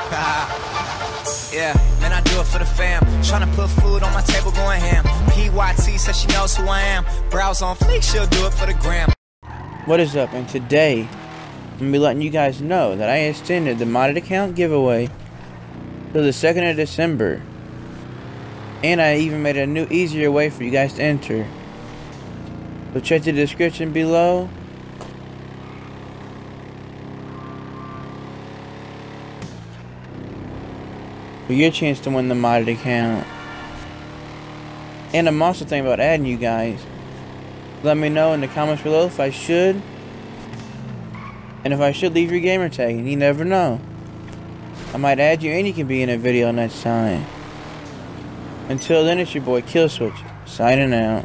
yeah, man, I do it for the fam. Tryna put food on my table, going ham. PYT says she knows who I am. Brows on fleek, she'll do it for the gram. What is up? And today, I'm gonna be letting you guys know that I extended the modded account giveaway to the 2nd of December. And I even made a new, easier way for you guys to enter. So check the description below. Your chance to win the modded account. And I'm also thinking about adding you guys. Let me know in the comments below if I should. And if I should leave your gamer tag. You never know. I might add you and you can be in a video next time. Until then, it's your boy Killswitch, signing out.